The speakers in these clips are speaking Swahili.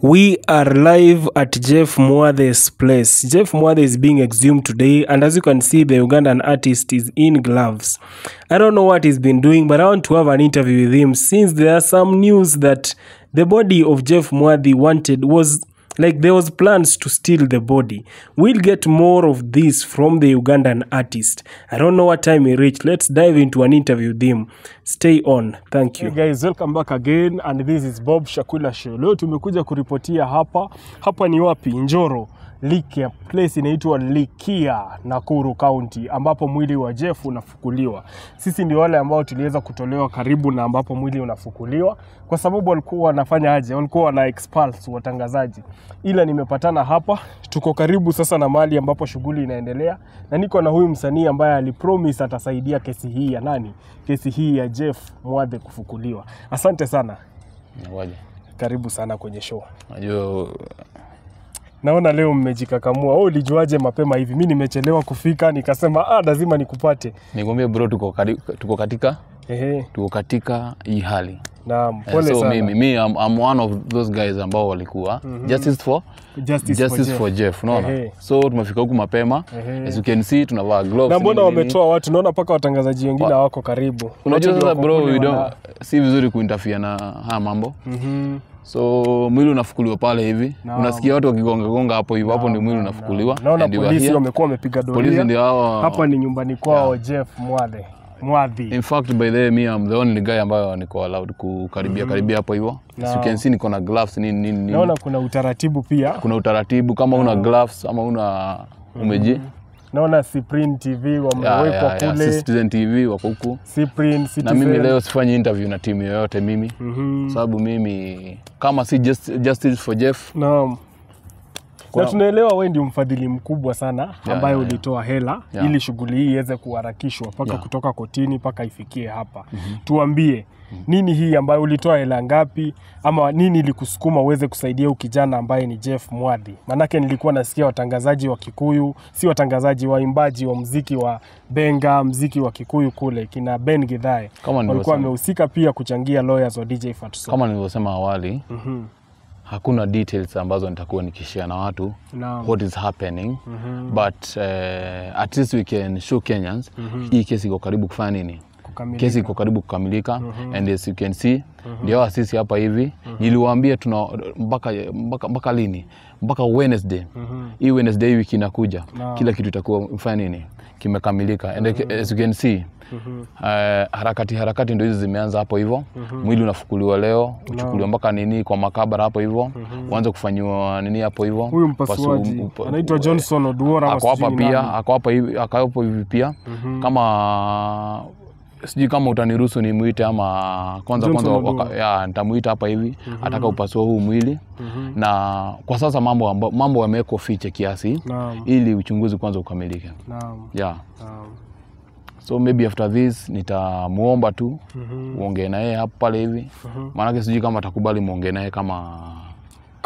We are live at Jeff Mwathe's place. Jeff Mwathe is being exhumed today, and as you can see, the Ugandan artist is in gloves. I don't know what he's been doing, but I want to have an interview with him since there are some news that the body of Jeff Mwathe wanted was like there was plans to steal the body. We'll get more of this from the Ugandan artist. I don't know what time he reached. Let's dive into an interview him. Stay on. Thank you. Hey guys, welcome back again and this is Bob Shakula Show. Leo tumekuja kuripotia hapa. Hapa ni wapi? Njoro. Likia, place inaitwa Likia, Nakuru County, ambapo mwili wa Jeff unafukuliwa. Sisi ndio wale ambao tuliweza kutolewa karibu na ambapo mwili unafukuliwa, kwa sababu walikuwa wanafanya aje, walikuwa wana expulse watangazaji, ila nimepatana hapa, tuko karibu sasa na mahali ambapo shughuli inaendelea, na niko na huyu msanii ambaye alipromise atasaidia kesi hii ya nani, kesi hii ya Jeff Mwadhe kufukuliwa. Asante sana, karibu sana kwenye show. Najua Naona leo mmejikakamua. Wewe ulijuaje mapema hivi? Mimi nimechelewa kufika, nikasema ah, lazima nikupate. nikwambie bro, tuko, tuko katika Ehe, tuko katika hii hali naam, Eh, pole so sana. mimi mi I'm, I'm one of those guys ambao walikuwa justice for Justice, justice for for Jeff. Jeff unaona Ehe. so tumefika huku mapema Ehe. as you can see tunavaa gloves Na mbona nini, nini. wametoa watu? Naona mpaka watangazaji wengine Wa- hawako karibu. unajua sasa bro kule we wana- si vizuri kuinterfere na haya mambo Mhm. so mwili unafukuliwa pale hivi Naam. unasikia watu wakigongagonga hapo hivyo hapo ndio mwili unafukuliwa Naona polisi wamekuwa wamepiga polisi ndio hawa Hapa ni nyumbani kwao Jeff Mwadhe. Mwadhi. In fact by the way, me I'm the only guy ambayo niko allowed kukaribia karibia hapo hivyo. As you can see niko na gloves nini nini. Naona kuna utaratibu pia. Kuna utaratibu kama una gloves ama una umeji. Naona Cyprian TV wamewekwa kule. Citizen TV wako huku. Cyprian Na mimi leo sifanyi interview na timu yoyote mimi. Mhm. Sababu mimi kama si just, Justice for Jeff Naam. Kuna- Na tunaelewa wewe ndio mfadhili mkubwa sana ambaye yeah, ulitoa hela Yeah. ili shughuli hii iweze kuharakishwa mpaka Yeah. kutoka kotini mpaka ifikie hapa. mm -hmm. Tuambie nini hii ambayo ulitoa hela ngapi, ama nini ilikusukuma uweze kusaidia huyu kijana ambaye ni Jeff Mwadhi? Manake nilikuwa nasikia watangazaji wa Kikuyu, si watangazaji, waimbaji wa mziki wa benga, mziki wa Kikuyu kule kina Ben Githae walikuwa wamehusika pia kuchangia lawyers wa DJ Fatso. kama nilivyosema awali Mhm. Hakuna details ambazo nitakuwa nikishia na watu no. what is happening mm -hmm. but uh, at least we can show Kenyans mm -hmm. hii kesi iko karibu kufanya nini Kukamilika. kesi iko karibu kukamilika mm -hmm. and as you can see mm -hmm. ndio sisi hapa hivi mm -hmm. niliwaambia tuna mpaka mpaka mpaka lini mpaka Wednesday mm -hmm. hii Wednesday wiki inakuja no. kila kitu itakuwa mfanya nini kimekamilika and mm -hmm. as you can see mm -hmm. Uh, harakati harakati ndio hizi zimeanza hapo hivyo mm -hmm. mwili unafukuliwa leo uchukuliwa mpaka nini kwa makabara hapo hivyo uanze kufanyiwa nini hapo hivyo Huyu mpasuaji anaitwa Johnson Oduora ako hapa pia ako hapa hivi hivi pia kama sijui kama utaniruhusu nimwite ama kwanza kwanza waka, ya nitamuita hapa hivi ataka upasua huu mwili mm -hmm. na kwa sasa mambo amba- mambo yamewekwa fiche kiasi Naam, ili uchunguzi kwanza ukamilike naam, yeah. naam. so maybe after this nitamuomba tu mm -hmm. uongee na yeye hapo pale hivi mm -hmm. maanake sijui kama atakubali muongee naye kama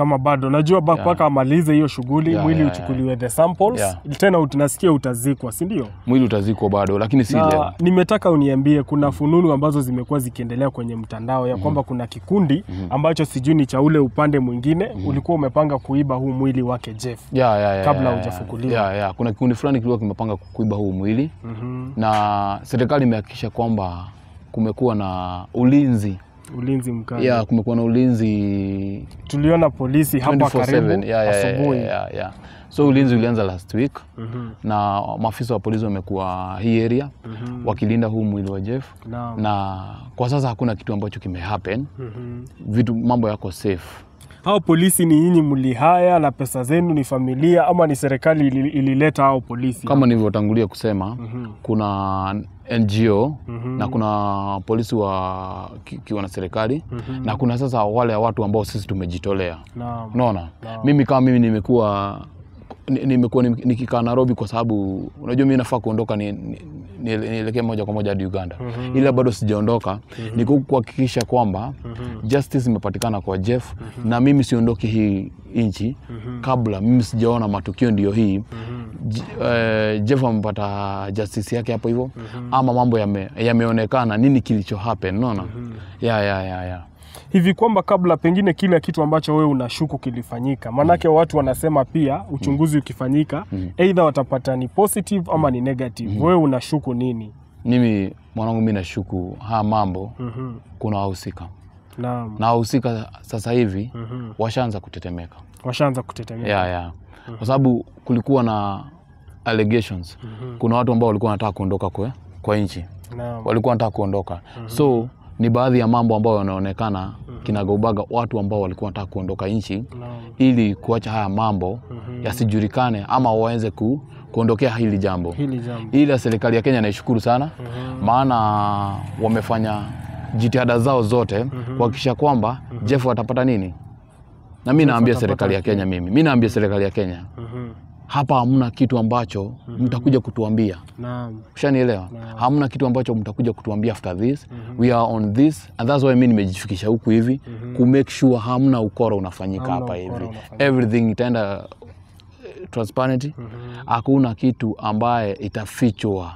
kama bado najua mpaka yeah. amalize hiyo shughuli Yeah, mwili yeah, uchukuliwe yeah. the samples Yeah. tena utinasikia utazikwa si ndio mwili utazikwa bado lakini si leo nimetaka uniambie kuna fununu ambazo zimekuwa zikiendelea kwenye mtandao ya kwamba mm. kuna kikundi ambacho sijui ni cha ule upande mwingine mm. ulikuwa umepanga kuiba huu mwili wake Jeff yeah, yeah, yeah, Kabla hujafukuliwa. Yeah, yeah. kuna kikundi fulani kilikuwa kimepanga kuiba huu mwili mm -hmm. na serikali imehakikisha kwamba kumekuwa na ulinzi ulinzi mkali Yeah, kumekuwa na ulinzi tuliona polisi hapa karibu yeah, yeah, asubuhi yeah, yeah, yeah. so ulinzi ulianza last week mm -hmm. na maafisa wa polisi wamekuwa hii area mm -hmm. wakilinda huu mwili wa Jeff no. na kwa sasa hakuna kitu ambacho kimehappen -hmm. vitu mambo yako safe hao polisi ni nyinyi mlihaya na pesa zenu ni familia ama ni serikali ilileta hao polisi? Kama nilivyotangulia kusema mm -hmm. kuna NGO mm -hmm. na kuna polisi wa ki- kiwa na serikali. Na kuna sasa wale watu ambao sisi tumejitolea. Unaona? Mimi kama mimi nimekuwa ni- nimekuwa ni- nikikaa Nairobi kwa sababu unajua mimi nafaa kuondoka ni, ni, ni- nielekee moja kwa moja hadi Uganda mm -hmm. ila bado sijaondoka mm niko huku kuhakikisha kwamba mm -hmm. justice imepatikana kwa Jeff mm -hmm. na mimi siondoki hii nchi kabla mimi sijaona matukio ndio hii mm -hmm. eh, Jeff amepata justice yake hapo hivyo mm -hmm. ama mambo yame- yameonekana nini kilicho happen unaona mm -hmm. ya ya ya ya hivi kwamba kabla pengine kile kitu ambacho wewe unashuku kilifanyika, maanake watu wanasema pia uchunguzi ukifanyika mm. either watapata ni positive ama ni negative. mm. Wewe unashuku nini? Mimi mwanangu, mi nashuku haya mambo mm -hmm. kuna wahusika Naam. na wahusika sasa hivi mm -hmm. washaanza kutetemeka Washaanza kutetemeka. yeah, yeah. mm -hmm. kwa sababu kulikuwa na allegations mm -hmm. kuna watu ambao walikuwa wanataka kuondoka kwa, kwa nchi walikuwa wanataka kuondoka mm -hmm. so ni baadhi ya mambo ambayo yanaonekana kinagaubaga watu ambao walikuwa wanataka kuondoka nchi ili kuacha haya mambo yasijulikane ama waweze ku, kuondokea hili jambo. Hili jambo. ila serikali ya Kenya naishukuru sana. Maana wamefanya jitihada zao zote kuhakikisha kwamba Jeff atapata nini? Na mi naambia serikali ya Kenya mimi. Mi naambia serikali ya Kenya. Mhm. Hapa hamna kitu ambacho mtakuja kutuambia. Naam. ushanielewa? Hamna kitu ambacho mtakuja kutuambia after this. Mm -hmm. we are on this and that's why mi nimejifikisha huku hivi ku make sure hamna ukora unafanyika hapa hivi. everything itaenda eh, transparent. Hakuna kitu ambaye itafichwa.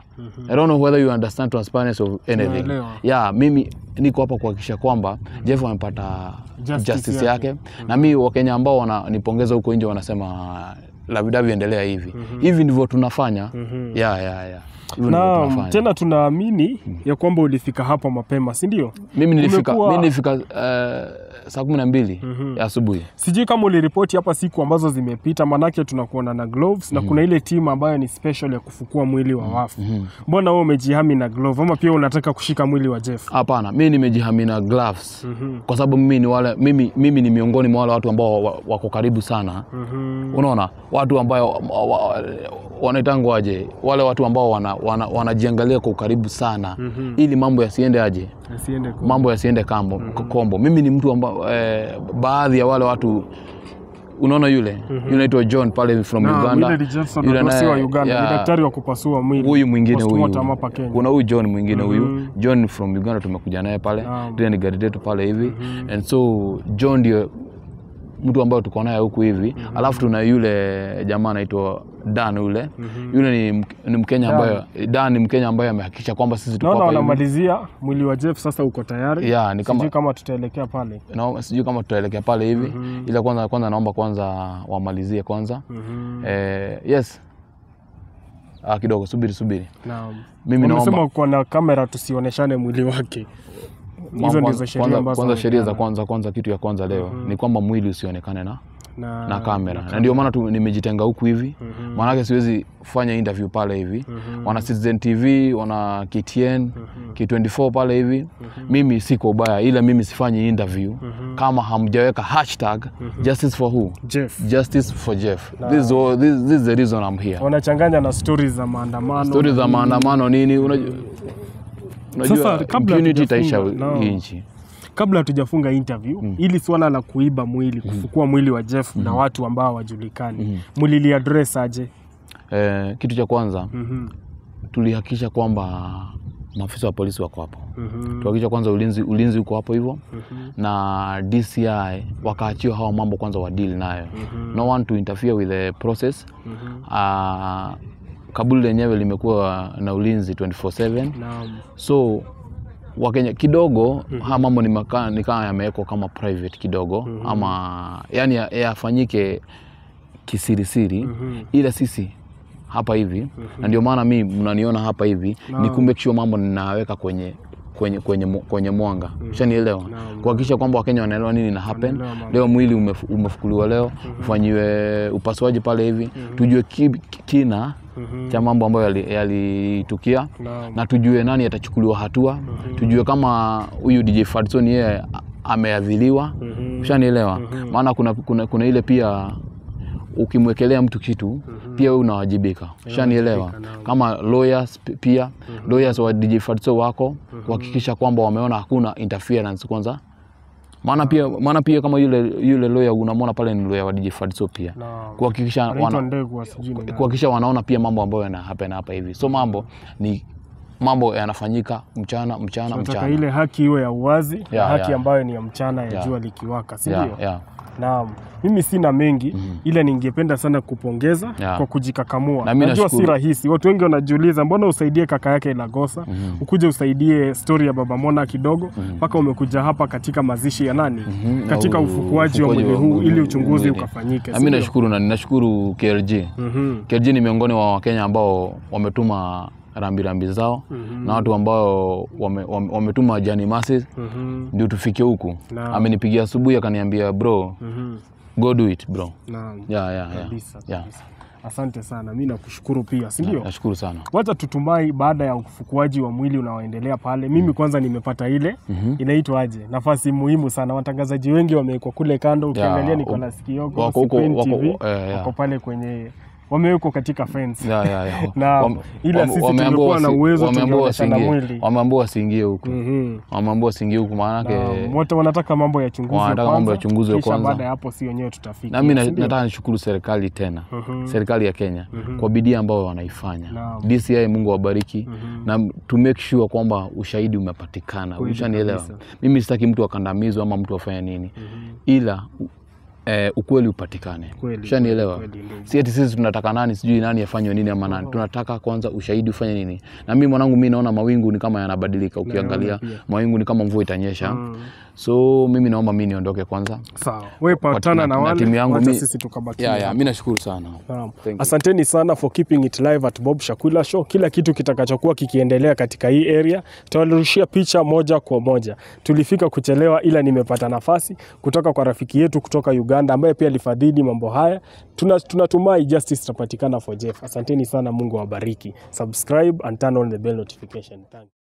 I don't know whether you understand transparency of anything. Naelewa. yeah mimi niko hapa kuhakikisha kwamba mm -hmm. Jeff amepata Justice justice, yake. yake, Mm -hmm. na mi wakenya ambao wananipongeza huko nje wanasema lavidavi endelea hivi mm -hmm. hivi ndivyo tunafanya mm -hmm. ya ya ya Naam, tena tunaamini ya kwamba ulifika hapa mapema, si ndio? mimi nilifika, Umekua... mimi nilifika uh, saa kumi na mbili ya asubuhi Sijui kama uliripoti hapa siku ambazo zimepita, manake tunakuona na gloves mm -hmm. na kuna ile timu ambayo ni special ya kufukua mwili wa wafu. Mbona wewe umejihami na glove ama pia unataka kushika mwili wa Jeff? hapana mimi nimejihami na gloves mm -hmm. kwa sababu mimi ni wale mimi, mimi ni miongoni mwa wale watu ambao wa- wako karibu sana mm -hmm. unaona watu ambao wa- wa- wanaitangwa aje wale watu ambao wanajiangalia wana, wanajiangalia kwa ukaribu sana mm -hmm. ili mambo yasiende aje yasiende mambo yasiende kambo, mm -hmm. kombo. Mimi ni mtu amba, eh, baadhi ya wale watu unaona yule mm -hmm. yule anaitwa John pale from na, Uganda yule na, Johnson Yule Odosi wa Uganda, ni yeah. daktari wa kupasua mwili. huyu mwingine huyu kuna huyu John mwingine huyu mm -hmm. John from Uganda tumekuja naye pale Naam. tena ni gari letu pale hivi mm -hmm. and so John ndio mtu ambaye tuko naye huku hivi mm -hmm. alafu tuna yule jamaa anaitwa Dan yule yule ni, ni Mkenya ambaye Dan ni Mkenya ambaye amehakikisha kwamba sisi tuko hapa wanamalizia mwili wa Jeff sasa uko tayari. Yeah, ni kama- Sijui kama tutaelekea pale. na sijui kama tutaelekea pale hivi Mm -hmm. ila kwanza kwanza naomba kwanza wamalizie kwanza Mm -hmm. eh, yes ah, kidogo subiri subiri Naam. mimi naomba. Unasema kwa na kamera tusioneshane mwili wake. Hizo ndizo sheria ambazo kwanza sheria za kwanza kwanza kitu ya kwanza leo mm -hmm. ni kwamba mwili usionekane na na, na kamera na ndio maana nimejitenga huku hivi maanake siwezi fanya interview pale hivi mm -hmm. wana Citizen TV wana KTN mm -hmm. K24 pale hivi mm -hmm. mimi siko ubaya ila mimi sifanyi interview mm -hmm. kama hamjaweka hashtag mm -hmm. justice for who Jeff justice for Jeff na, this is, all, this, this is the reason I'm here wanachanganya na stories za maandamano. stories za maandamano nini unajua unajua Sasa, kabla itaisha no. hii nchi Kabla hatujafunga interview, ili swala la kuiba mwili, kufukua mwili wa Jeff na watu ambao hawajulikani, mliliaddress aje? eh, kitu cha kwanza mm -hmm. tulihakikisha kwamba maafisa wa polisi wako hapo mm -hmm. tuhakikisha kwanza ulinzi ulinzi uko hapo hivyo -hmm. na DCI wakaachiwa hawa mambo kwanza wadili nayo no one to interfere with the process -hmm. uh, kabuli lenyewe limekuwa na ulinzi 24/7 no. so wakenya kidogo mm -hmm. haya mambo ni kama yamewekwa kama private kidogo mm -hmm. ama yani yafanyike ya- kisirisiri mm -hmm. ila sisi hapa hivi mm -hmm. na ndio maana mi mnaniona hapa hivi no. ni kumbe kishua mambo ninaweka kwenye kwenye, kwenye, kwenye mwanga mm. ushanielewa no. kuhakikisha kwamba wakenya wanaelewa nini na happen leo mwili umef, umefukuliwa leo mm -hmm. ufanyiwe upasuaji pale hivi mm -hmm. tujue ki, kina cha mambo ambayo yali- yalitukia. Yali na tujue nani atachukuliwa hatua. Mm -hmm. tujue kama huyu DJ Fadson yeye ameadhiliwa. Ameadhiliwa -hmm. ushanielewa maana kuna, kuna, kuna ile pia ukimwekelea mtu kitu mm -hmm. pia wewe unawajibika. Ushanielewa? kama lawyers pia mm -hmm. lawyers wa DJ Fadson wako kuhakikisha kwamba wameona hakuna interference kwanza maana pia maana pia kama yule yule loya unamwona pale ni loya wa DJ Fadso pia no. kuhakikisha wana, kuhakikisha wanaona pia mambo ambayo yana happen hapa hivi so mambo ni mambo yanafanyika mchana mchana so, mchana ile haki iwe ya uwazi na Yeah, haki yeah. ambayo ni ya mchana ya Yeah. jua likiwaka, si ndio? yeah, yeah. Naam, mimi sina mengi mm. ila ningependa sana kupongeza Yeah. kwa kujikakamua. Na Najua si rahisi, watu wengi wanajiuliza mbona usaidie kaka yake Lagosa mm. ukuje usaidie stori ya baba Mona kidogo mpaka mm. umekuja hapa katika mazishi ya nani, mm -hmm. katika ufukuaji wa mwili huu ili uchunguzi ukafanyike. Na mimi nashukuru na ninashukuru KLG mm -hmm. KRG ni miongoni wa Wakenya ambao wametuma rambirambi zao mm -hmm. na watu ambao wametuma wame, wame, jani masi -hmm. ndio tufikie huku. Amenipigia asubuhi akaniambia bro. Go do it bro. Naam. Yeah, yeah, yeah. Kabisa, Yeah. kabisa. Asante sana, mi nakushukuru pia, si ndio? Nashukuru sana. Wacha tutumai baada ya ufukuaji wa mwili unaoendelea pale. Mimi kwanza nimepata ile mm inaitwa aje, nafasi muhimu sana. Watangazaji wengi wamewekwa kule kando, ukiangalia Yeah, na wako Sipen wako- TV, eh, wako pale kwenye wamewekwa katika fence. Yeah, yeah, yeah. Na ila wame- sisi tulikuwa na uwezo, tungeonyeshana mwili. Wameambiwa wasiingie huku. -hmm. Wameambiwa wasiingie huku maanake Na wote wanataka mambo ya chunguzi Wanataka mambo ya chunguzo kwanza kisha kwanza. baada ya hapo si wenyewe tutafika. na mimi nataka nishukuru serikali tena mm -hmm. serikali ya Kenya mm -hmm. kwa bidii ambayo wanaifanya na DCI Mungu awabariki na to make sure kwamba ushahidi umepatikana ushanielewa mimi sitaki mtu akandamizwe ama mtu afanye nini ila eh, ukweli upatikane. Ushanielewa? si ati sisi tunataka nani sijui nani afanywe nini ama nani. Tunataka kwanza ushahidi ufanye nini. Na mimi mwanangu mi naona mawingu ni kama yanabadilika. Ukiangalia mawingu ni kama mvua itanyesha. Mm. so mimi naomba mi niondoke kwanza. Sawa, wewe patana na- wale, timu yangu mimi. sisi tukabaki. yeah, yeah, mimi nashukuru sana. Asanteni sana for keeping it live at Bob Shakula Show. Kila kitu kitakachokuwa kikiendelea katika hii area tutawarushia picha moja kwa moja. Tulifika kuchelewa, ila nimepata nafasi kutoka kwa rafiki yetu kutoka Uganda ambaye pia alifadhili mambo haya. Tunatumai Tuna- justice itapatikana for Jeff. Asanteni sana, Mungu awabariki. Subscribe and turn on the bell notification. Thank you.